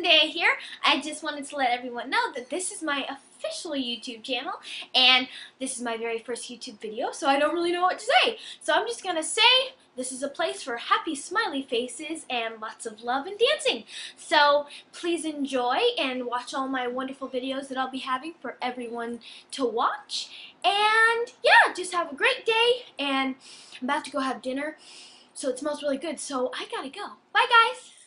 Day here. I just wanted to let everyone know that this is my official YouTube channel and this is my very first YouTube video so I don't really know what to say. So I'm just gonna say this is a place for happy smiley faces and lots of love and dancing. So please enjoy and watch all my wonderful videos that I'll be having for everyone to watch. And yeah, just have a great day and I'm about to go have dinner so it smells really good so I gotta go. Bye guys!